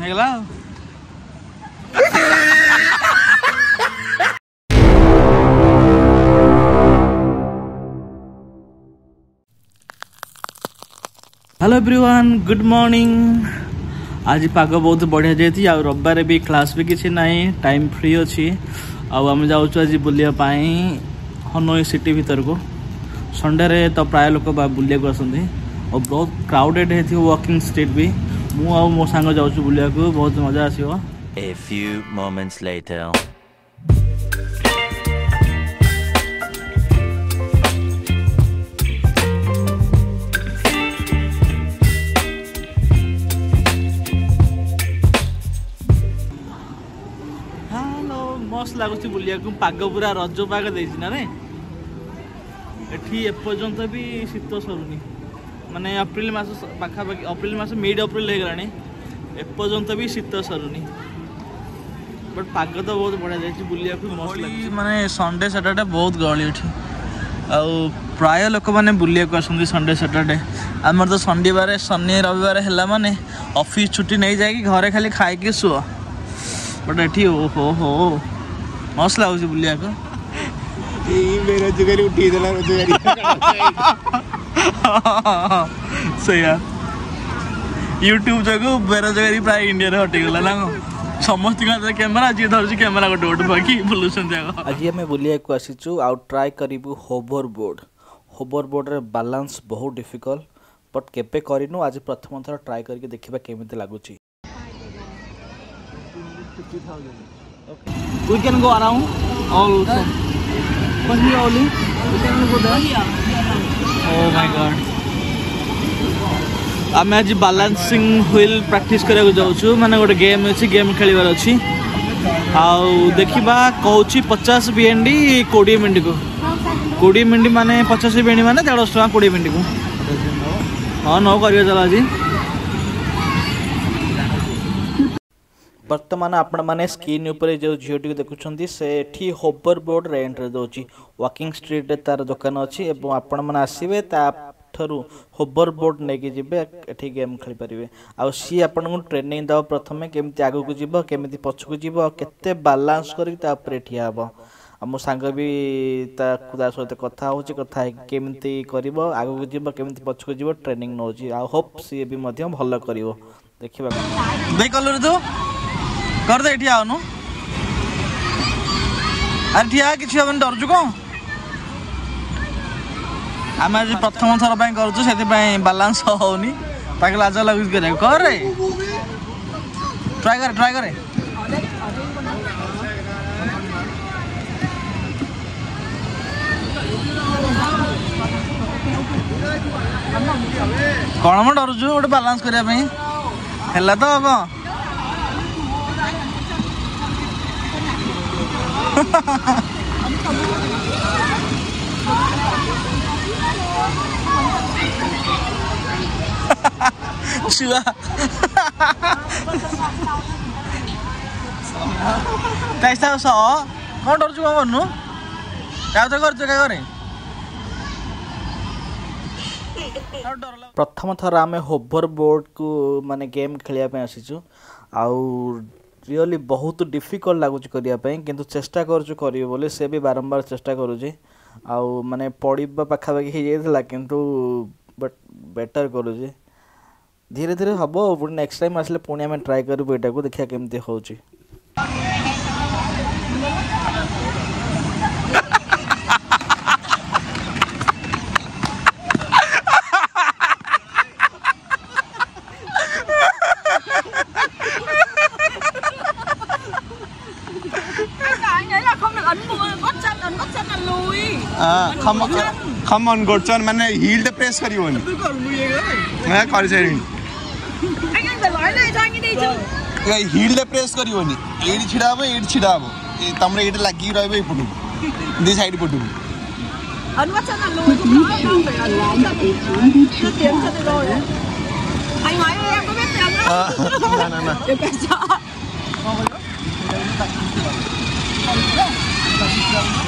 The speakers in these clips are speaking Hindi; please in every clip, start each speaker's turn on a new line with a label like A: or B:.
A: Hello. Hello everyone good morning आज पाग बहुत बढ़िया जाती आ रविवार भी क्लास भी किसी ना टाइम फ्री अच्छी आम जाऊँ आज बुलापाई हनोई सिटी भीतर को संडे तो प्राय लोक बुलाक आस बहुत क्राउडेड होती वॉकिंग स्ट्रीट भी म अब म जाउँछु बुलियाको बहुत मजा
B: ए फ्यु
C: मोमेन्ट्स लेटर
A: পাগ পাগ ମାନେ ଅପ୍ରିଲ ମାସ ପାଖାପାଖି ଅପ୍ରିଲ ମାସ ମିଡ୍ ଅପ୍ରିଲ ହେଇଗଲାଣି ଏପର୍ଯ୍ୟନ୍ତ ବି ଶୀତ ସରୁନି ବଟ୍ ପାଗ ତ ବହୁତ ବଢ଼ିଆ ଯାଇଛି ବୁଲିବାକୁ ମାନେ ସଣ୍ଡେ ସାଟର୍ଡ଼େ ବହୁତ ଗହଳି ଏଠି ଆଉ ପ୍ରାୟ ଲୋକମାନେ ବୁଲିବାକୁ ଆସନ୍ତି ସଣ୍ଡେ ସାଟର୍ଡ଼େ ଆମର ତ ଶନିବାର ଶନି ରବିବାର ହେଲା ମାନେ ଅଫିସ୍ ଛୁଟି ନେଇଯାଇକି ଘରେ ଖାଲି ଖାଇକି ଶୁଅ ବଟ୍ ଏଠି ଓହୋ ହୋ ମସ୍ତ ଲାଗୁଛି ବୁଲିବାକୁ
D: ବେରୋଜଗାରୀ ଉଠେଇଦେଲା ରୋଜଗାରୀ
A: सही है यूट्यूब जो बेरोजगारी प्राय इंडिया हटिगला ना समस्त क्यमेरा जी धरु क्यमेरा गोटे गोटे बाकी बुलूँ आज आम बुलाक आसीचु आउ ट्राए करू होवर बोर्ड होवर बोर्ड रे बालांस बहुत डिफिकल्ट बट केपे करूँ आज प्रथम थर ट्राए करके देखा केमी लगुच Okay. We can go around all. only we can go there. Oh my God. आम आज बालान्सिङ हुइल प्राक्ट गरेको जाउँछु गोटे गेम अच्छे गेम खेल अझै कौच पचास बिएनडी कोड़े मिनट को कोड़े मिनट मान पचास बिएनडी माने देढश टाँग कोड़े मिनट को हाँ नौ कर चल आज ବର୍ତ୍ତମାନ ଆପଣମାନେ ସ୍କ୍ରିନ୍ ଉପରେ ଯେଉଁ ଝିଅଟିକୁ ଦେଖୁଛନ୍ତି ସେଠି ହୋବର ବୋର୍ଡ଼ ରେଣ୍ଟରେ ଦେଉଛି ୱାକିଂ ଷ୍ଟ୍ରିଟ୍ରେ ତା'ର ଦୋକାନ ଅଛି ଏବଂ ଆପଣମାନେ ଆସିବେ ତା ଠାରୁ ହୋବର ବୋର୍ଡ଼ ନେଇକି ଯିବେ ଏଠି ଗେମ୍ ଖେଳିପାରିବେ ଆଉ ସିଏ ଆପଣଙ୍କୁ ଟ୍ରେନିଂ ଦେବ ପ୍ରଥମେ କେମିତି ଆଗକୁ ଯିବ କେମିତି ପଛକୁ ଯିବ ଆଉ କେତେ ବାଲାନ୍ସ କରିକି ତା ଉପରେ ଠିଆ ହେବ ଆଉ ମୋ ସାଙ୍ଗ ବି ତାକୁ ତା ସହିତ କଥା ହେଉଛି କଥା ହେଇକି କେମିତି କରିବ ଆଗକୁ ଯିବ କେମିତି ପଛକୁ ଯିବ ଟ୍ରେନିଂ ନେଉଛି ଆଉ ହୋପ୍ ସିଏ ବି ମଧ୍ୟ ଭଲ କରିବ ଦେଖିବାକୁ ଭାଇ କଲୁରେ ତୁ କରିଦେ ଏଠି ଆଉନୁ ଆରେ ଠିଆ କିଛି ହେବନି ଡରୁଛୁ କ'ଣ ଆମେ ଆଜି ପ୍ରଥମ ଥର ପାଇଁ କରୁଛୁ ସେଥିପାଇଁ ବାଲାନ୍ସ ହେଉନି ତାକୁ ଲାଜ ଲାଗୁଛି କରିବାକୁ କରେ ଟ୍ରାଏ କରେ ଟ୍ରାଏ କରେ କ'ଣ ମ ଡରୁଛୁ ଗୋଟେ ବାଲାନ୍ସ କରିବା ପାଇଁ ହେଲା ତ କ'ଣ chưa tại sao sợ con đâu chứ con còn nữa ଯାଉଛ କରୁଛ କା ଘରେ ପ୍ରଥମ ଥର ଆମେ ହୋଭର ବୋର୍ଡ଼କୁ ମାନେ ଗେମ୍ ଖେଳିବା ପାଇଁ ଆସିଛୁ ଆଉ ରିଅଲି ବହୁତ ଡିଫିକଲ୍ଟ ଲାଗୁଛି କରିବା ପାଇଁ କିନ୍ତୁ ଚେଷ୍ଟା କରୁଛୁ କରିବୁ ବୋଲି ସେ ବି ବାରମ୍ବାର ଚେଷ୍ଟା କରୁଛି ଆଉ ମାନେ ପଡ଼ିବା ପାଖାପାଖି ହେଇଯାଇଥିଲା କିନ୍ତୁ ବଟ୍ ବେଟର୍ କରୁଛି ଧୀରେ ଧୀରେ ହେବ ପୁଣି ନେକ୍ସଟ ଟାଇମ୍ ଆସିଲେ ପୁଣି ଆମେ ଟ୍ରାଏ କରିବୁ ଏଇଟାକୁ ଦେଖିବା କେମିତି ହେଉଛି
D: खम खम ऑन गोडसन मैंने हील ते प्रेस करी होनी
A: मैं कर से
D: नहीं हील ते प्रेस करी होनी एड छिडाबो एड छिडाबो तमरे एड लगी रहबो इपुडु दी साइड पुडु
B: अनुवचन
A: लो
B: आई मायो या को
D: ना ना ना ये
B: पैसा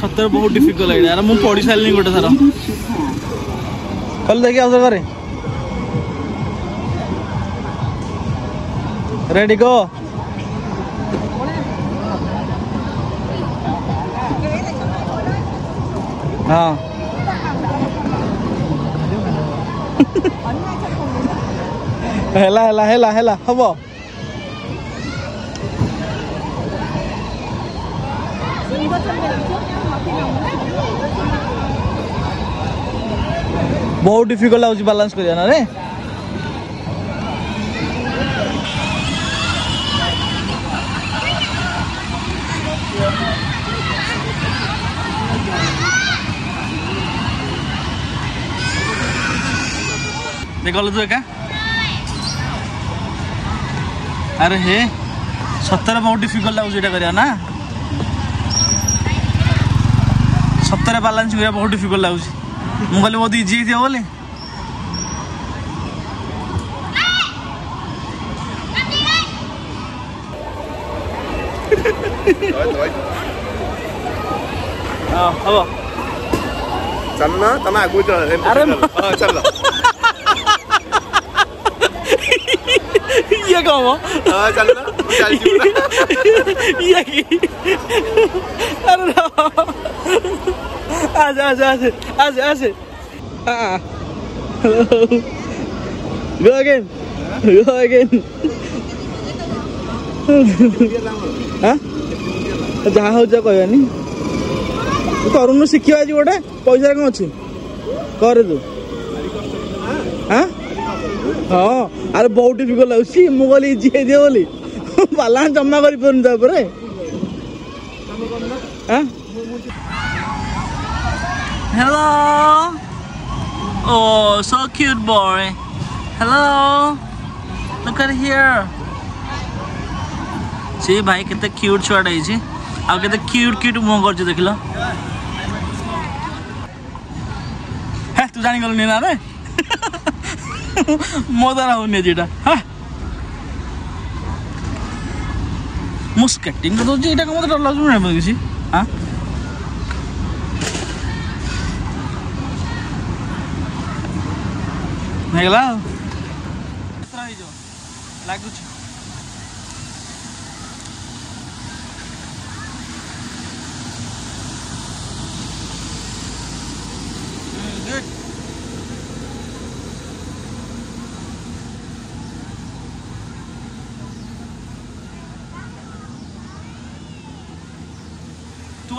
A: ସତରେ ବହୁତ ଡିଫିକଲ୍ଟ ଲାଗିଲା ମୁଁ ପଢ଼ି ସାରିଲିଣି ଗୋଟେ ଥର ଖୋଲି ଦେଇକି ଆଉଥରେ କରେ रेडी गो हाँ हेला हेला हेला हेला हम
B: ବହୁତ
A: ଡିଫିକଲ୍ଟ ଲାଗୁଛି ବାଲାନ୍ସ କରିବା ନା ରେ गलो तू एका अरे हे सतरा बहुत डिफिकल्ट लागू एटा करा ना ସତରେ ବାଲାନ୍ସ କରିବା ବହୁତ ଡିଫିକଲ୍ଟ ଲାଗୁଛି ମୁଁ କହିଲି ବହୁତ ଇଜି ହେଇଥିବ ବୋଲି ହବ
D: ଚାଲୁନ ତମେ ଆଗକୁ ଚାଲ ଚାଲ
A: ଇଏ କଣ ଚାଲୁନ Iya ki. Aduh. Asik asik asik asik. Ah. Go again. Go again. Hah? ଯାହା ହଉ ଯାହା କହିବାନି ତୁ ତରୁଣରୁ ଶିଖିବା ଆଜି ଗୋଟେ ପଇସା କ'ଣ ଅଛି କରେ ତୁ ହଁ ଆରେ ବହୁତ ଡିଫିକଲ୍ଟ ଲାଗୁଛି ମୁଁ କହିଲି ଇଜି ହେଇଯିବ ବୋଲି जम्मा गरी त तपाईँ hello oh so cute boy hello looker here से भाइ के त क्युट छ अडै छ अब के क्युट क्युट म गर्छु देखि ल हे तु जानि गल्नु नि आ रे मोदरा हुने जिटा ह মুসকেট এগুলো তো এই টাকা আমাদের লাগবে না বেশি হ্যাঁ হয়ে গেল লাগছে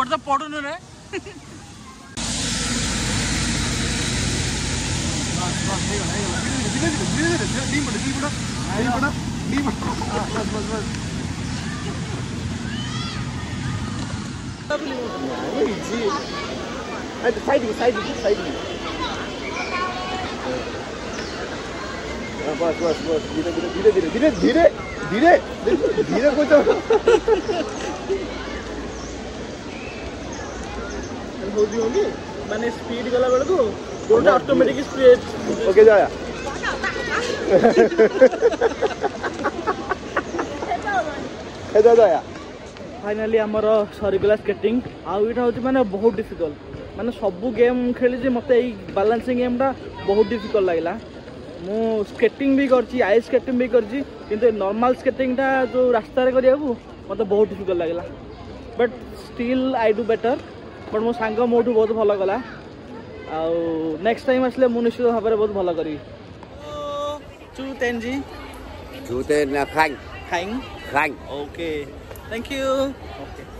A: आवडता पडून रे
D: धीरे धीरे धीरे धीरे धीरे धीरे धीरे धीरे धीरे धीरे धीरे धीरे धीरे धीरे
A: धीरे मैंने स्पीड गला तो ओके जाया
D: जाया
A: फाइनाली आमर सरीगला स्केटिंग आईटा एटा मैंने बहुत डिफिकल्ट मैंने सब गेम खेली मत बालांसी गेम टा बहुत डिफिकल्ट लगला मु स्केटिंग भी कर आइस स्केटिंग भी कर नर्माल स्केटिंग जो रास्त रे करिया बहुत डिफिकल्ट लगला but still I do better but ମୋ ସାଙ୍ଗ ମୋଠୁ ବହୁତ ଭଲ କଲା ଆଉ ନେକ୍ସଟ ଟାଇମ୍ ଆସିଲେ ମୁଁ ନିଶ୍ଚିତ ଭାବରେ ବହୁତ ଭଲ କରିବି ଚୁ ତେନ୍ଜି
E: ଚୁ ତେନ୍ ଖାଇ
A: ଖାଇ
E: ଖାଇ
A: ଓକେ ଥ୍ୟାଙ୍କ ୟୁ ଓକେ